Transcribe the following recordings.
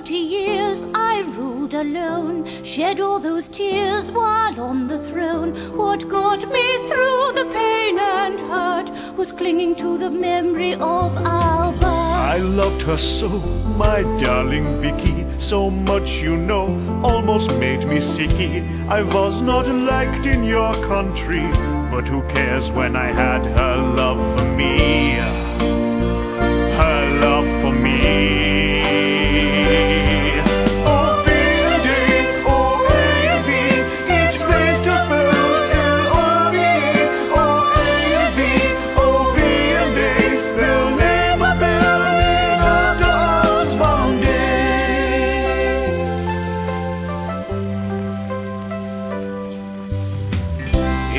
forty years I ruled alone, shed all those tears while on the throne. What got me through the pain and hurt was clinging to the memory of Albert. I loved her so, my darling Vicky. So much you know almost made me sicky. I was not liked in your country, but who cares when I had her?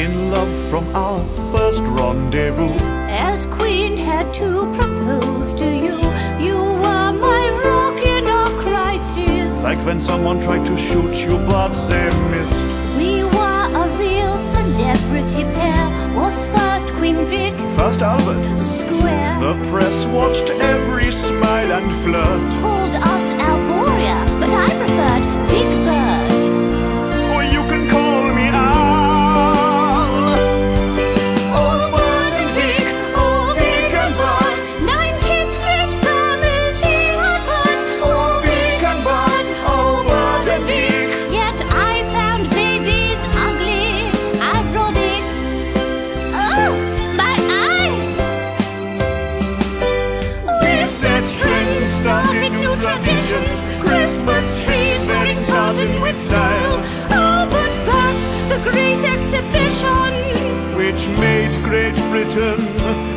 In love from our first rendezvous. As queen had to propose to you, you were my rock in a crisis. Like when someone tried to shoot you, but they missed. We were a real celebrity pair. Was first Queen Vic First Albert, square. the press watched every smile and flirt. Called us but Set trends, started new traditions. Christmas trees wearing tartan with style. Oh, Albert backed the great exhibition. which made Great Britain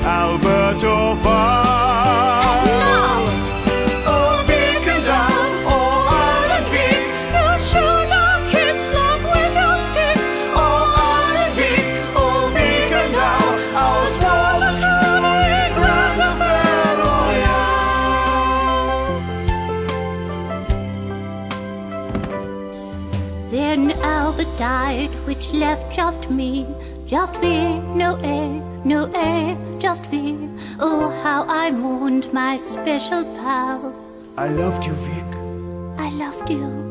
Alberto At Then Albert died, which left just me. Just V, no A, no A, just V. Oh, how I mourned my special pal. I loved you, Vic. I loved you.